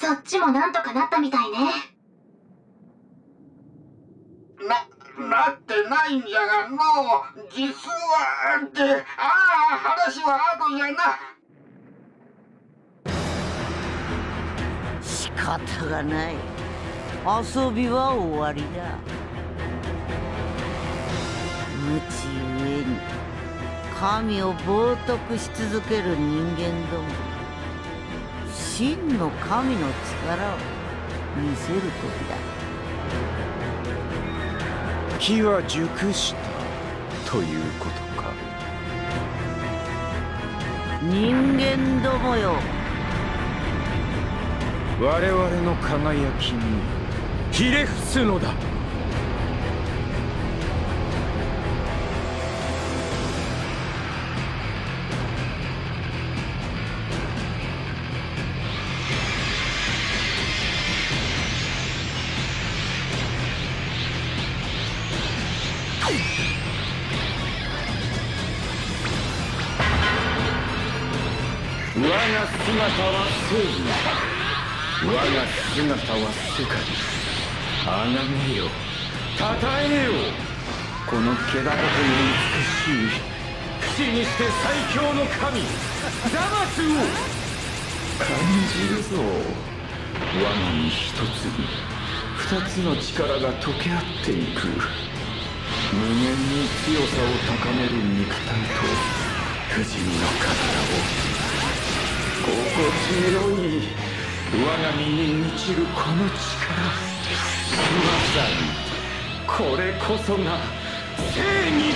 そっちもなんとかなったみたいね。な、なってないんじゃがの実は、って、ああ、話は後じゃな。仕方がない。遊びは終わりだ。無知ゆえに、神を冒涜し続ける人間ども。真の神の力を見せる時だ。木は熟したということか。人間どもよ。我々の輝きにひれ伏すのだ我が姿は正義我が姿は世界あがめよ。たたえよ。この気高く美しい不死にして最強の神ザマスを感じるぞ我が身一つに。二つの力が溶け合っていく。無限に強さを高める肉体と不死身の体を。心地よい我が身に満ちるこの力。まさにこれこそが正義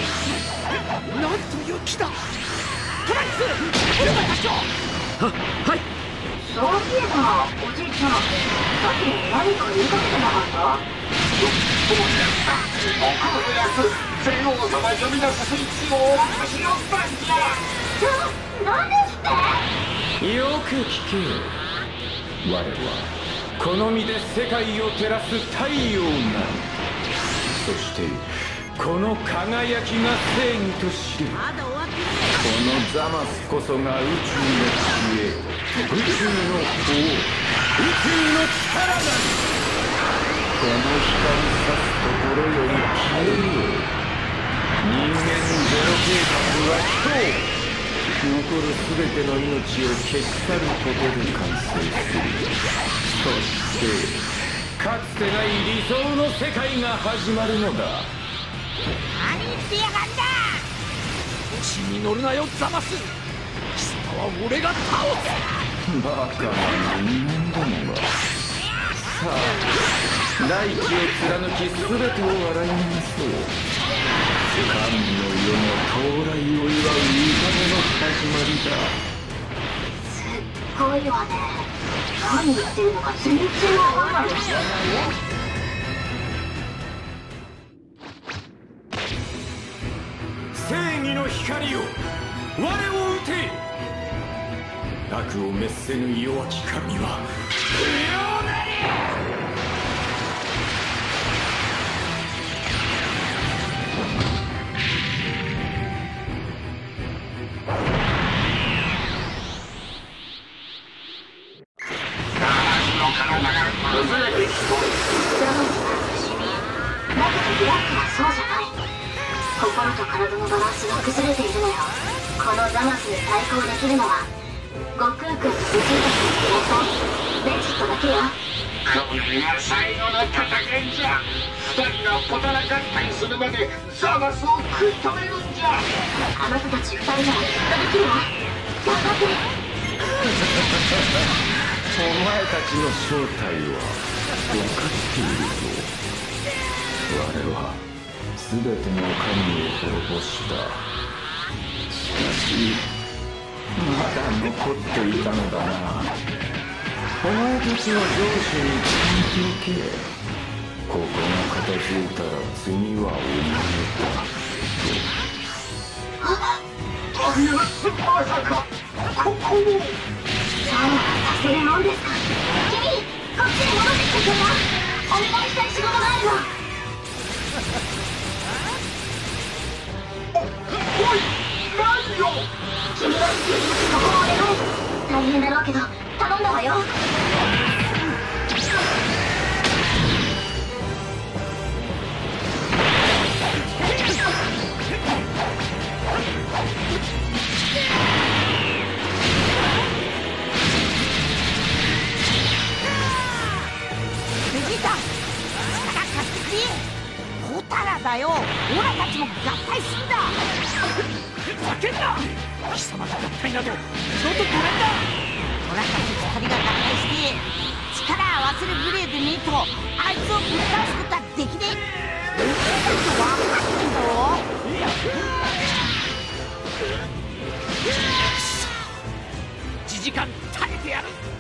なんという気だ。トランク！スオルバ隊長ははい。そういえばおじいちゃんさっき何か言いかけてなかった僕のやつ西王様呼び出す。スイッチを私がったんじゃな、なんです。ってよく聞けよ我はこの身で世界を照らす。太陽なりそしてこの輝きが正義と知る。このザマスこそが宇宙の知恵宇宙の法宇宙の力なりこの光さすところより消えるよ人間ゼロ計画は今日残る全ての命を消し去ることで完成する。そしてかつてない理想の世界が始まるのだ。何言ってやがんだ。調子に乗るなよザマス。貴様は俺が倒すバカな人間どもがさあ大地を貫き全てを笑い流そう神の世の到来を祝う歌の始まりだすっごいわね何言ってるのか全然わかんない正義の光を我を撃て。悪を滅せぬ弱き神は。不要なりがポタラ合体するまでザマスを食い止めるんじゃあなたたち二人ならきっとできるわ。頑張ってお前たちの正体は分かっているぞ我は全ての神を滅ぼしたしかしまだ残っていたのだな。お前たちは上司に伝えておけ。ここが片付いたら次はお前だあいやまさかここをそうはさせるもんですか君こっちに戻ってきてくれお願いしたい仕事があるの何よ君がそこをお願い大変だろうけど頼んだわよ。だ。力貸してくれホタラだよ。オラたちも合体するんだ。ん貴様が合体など二度とんだオラたち二人が合体して力合わせるグレーでねえとあいつをぶっ倒すことはできねえ。分かってんだろ1時間耐えてやる。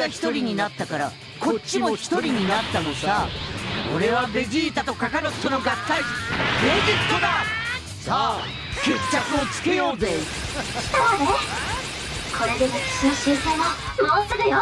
が一人になったからこっちも一人になったのさ。俺はベジータとカカロットの合体。ベジットだ。さあ決着をつけようぜ。来たわねこれで歴史の修正ももうすぐよ。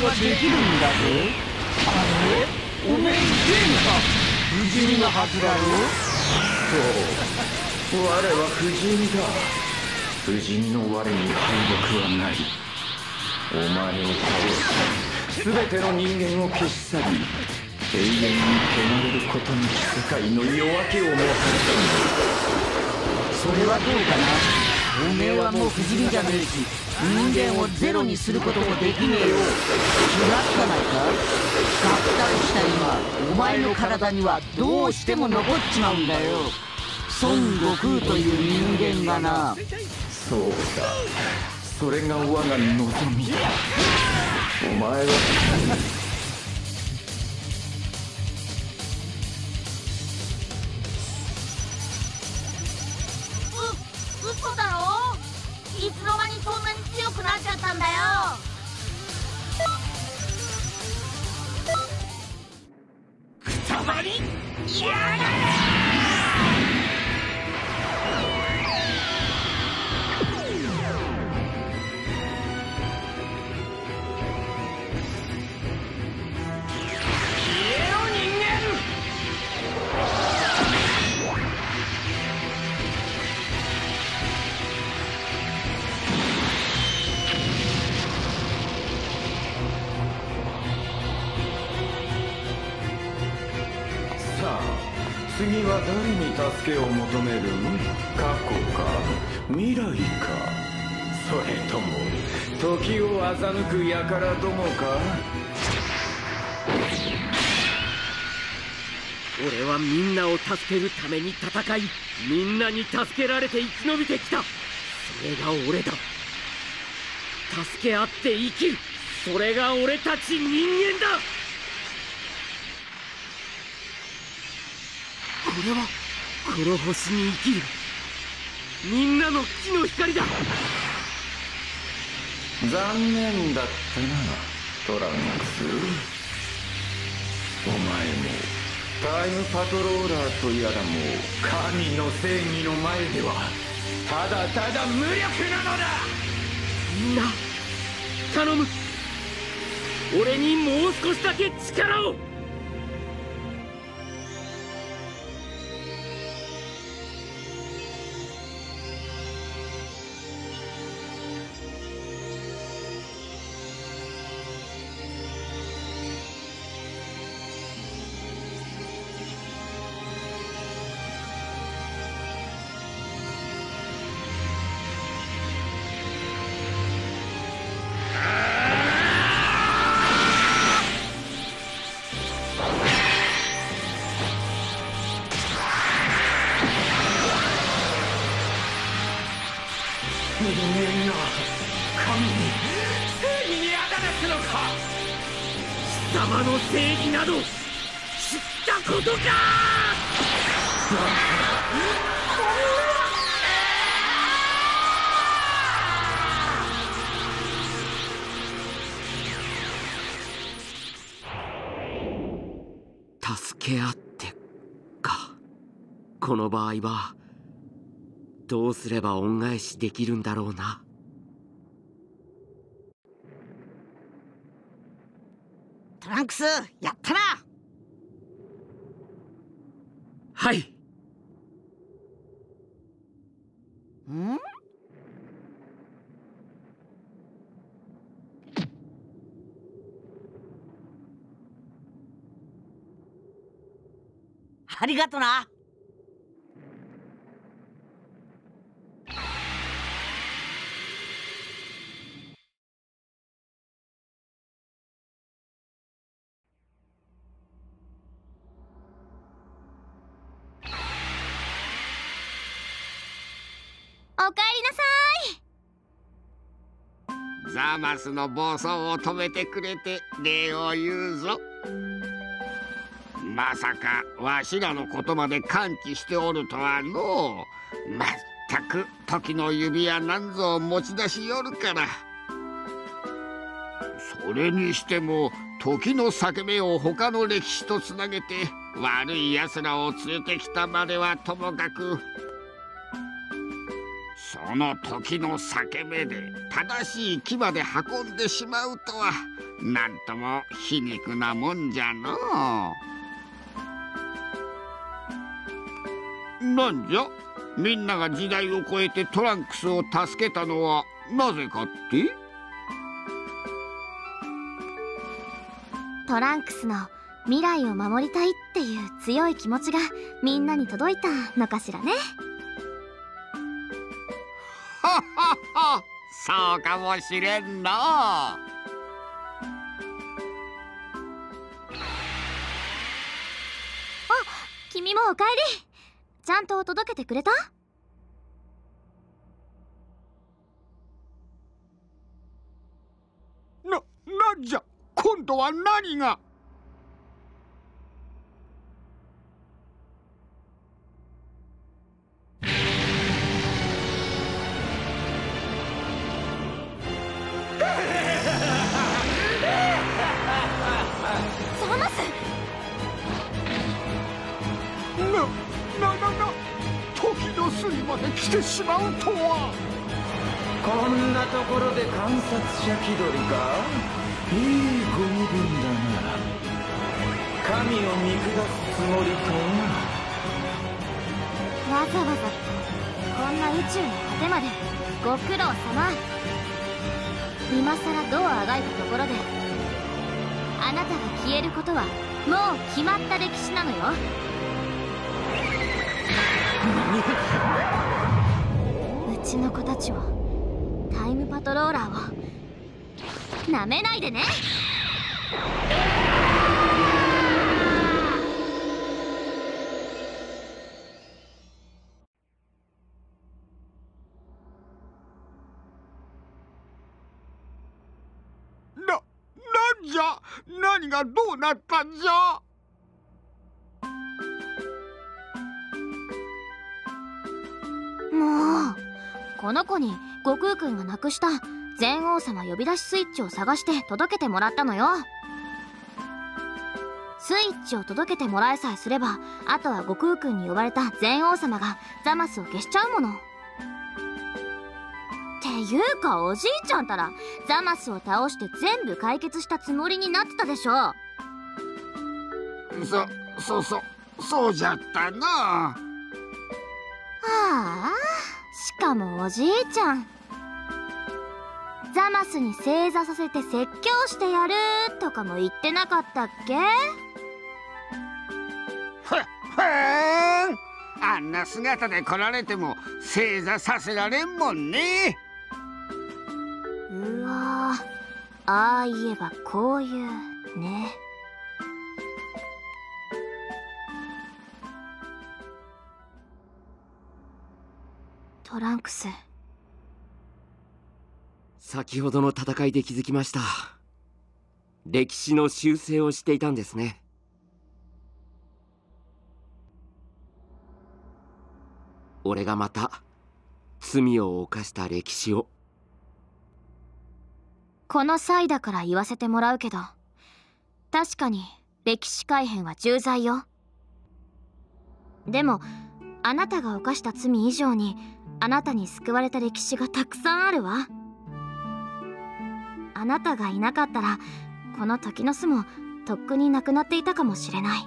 いはできるんだぜあれ？おめえゲームか不死身なはずだろ？そう。我は不死身だ。不死身の我に敗北はない。お前を倒し全ての人間を消し去り永遠に汚れることに世界の夜明けをもたらそれはどうかな？おめえはもう不死身じゃねえし人間をゼロにすることもできねえよ。気がつかないか？合体した今お前の体にはどうしても残っちまうんだよ。孫悟空という人間がな。そうだ。それが我が望みだ。お前は。助けを求める過去か未来か。それとも時を欺く輩どもか。俺はみんなを助けるために戦いみんなに助けられて生き延びてきた。それが俺だ。助け合って生きる。それが俺たち人間だ。これはこの星に生きる。みんなの木の光だ。残念だったなトランクス。お前もタイムパトローラーとやらも神の正義の前ではただただ無力なのだ。みんな頼む。俺にもう少しだけ力を人間が神に正義にあだなすのか貴様の正義など知ったことか助け合ってか。この場合はどうすれば恩返しできるんだろうな。トランクスやったな！はい。ん？ありがとなおかえりなさい。ザマスの暴走を止めてくれて礼を言うぞ。まさかわしらのことまで感知しておるとはのう。まったく時の指輪なんぞを持ち出しよるから。それにしても時の裂け目を他の歴史とつなげて悪い奴らを連れてきたまではともかくその時の裂け目で正しい木まで運んでしまうとはなんとも皮肉なもんじゃのなんじゃみんなが時代を超えてトランクスを助けたのはなぜかって？トランクスの未来を守りたいっていう強い気持ちがみんなに届いたのかしらね。そうかもしれんの。君もおかえり。ちゃんと届けてくれた？な、なんじゃ？今度は何が？時の巣にまで来てしまうとは。こんなところで観察者気取りか？いいご身分だな。神を見下すつもりか？わざわざこんな宇宙の果てまでご苦労様。今さらどうあがいたところであなたが消えることはもう決まった歴史なのようちの子たちをタイムパトローラーをなめないでね。な、なんじゃ？何がどうなったんじゃ？もうこの子に悟空くんがなくした全王様呼び出しスイッチを探して届けてもらったのよ。スイッチを届けてもらえさえすればあとは悟空くんに呼ばれた全王様がザマスを消しちゃうもの。っていうかおじいちゃんたらザマスを倒して全部解決したつもりになってたでしょ。はそ、そうそう、そうじゃったなあしかもおじいちゃん。ザマスに正座させて説教してやるとかも言ってなかったっけ？ふ、ふーん。あんな姿で来られても正座させられんもんね。うわーああ言えばこういうねトランクス。先ほどの戦いで気づきました。歴史の修正をしていたんですね。俺がまた罪を犯した歴史を。この際だから言わせてもらうけど確かに歴史改変は重罪よ。でもあなたが犯した罪以上にあなたに救われた歴史がたくさんあるわ。あなたがいなかったらこの時の巣もとっくになくなっていたかもしれない。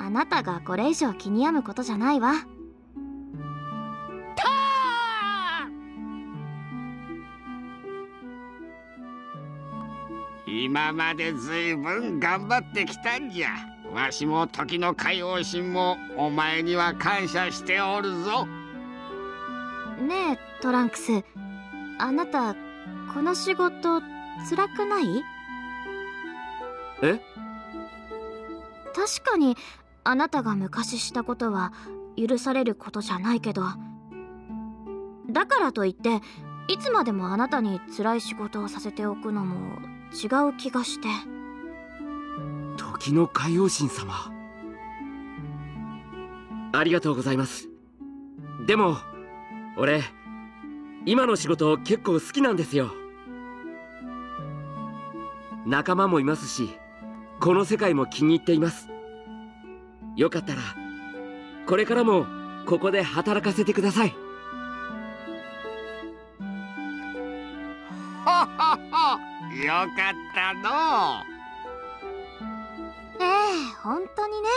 あなたがこれ以上気に病むことじゃないわ。今までずいぶん頑張ってきたんじゃ。わしも時の海王神もお前には感謝しておるぞ。ねえトランクス。あなたこの仕事辛くない？え？確かにあなたが昔したことは許されることじゃないけど。だからといっていつまでもあなたに辛い仕事をさせておくのも違う気がして時の海王神様。ありがとうございます。でも俺今の仕事結構好きなんですよ。仲間もいますしこの世界も気に入っています。よかったらこれからもここで働かせてください。よかったのええ本当にね。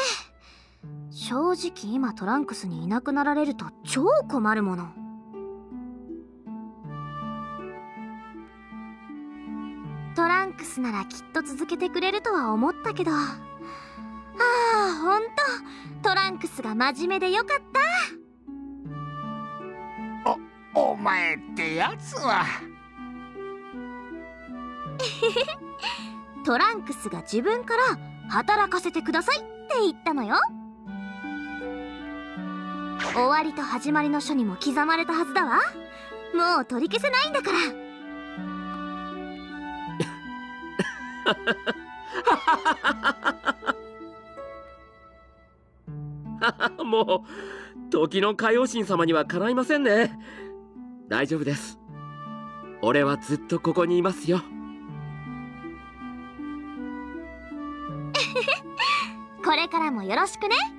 正直今トランクスにいなくなられると超困るもの。トランクスならきっと続けてくれるとは思ったけど。ああほんと。トランクスが真面目でよかった。お前ってやつは。トランクスが自分から働かせてくださいって言ったのよ。終わりと始まりの書にも刻まれたはずだわ。もう取り消せないんだから。もう時の海王神様にはかないませんね。大丈夫です。俺はずっとここにいますよ。からもよろしくね。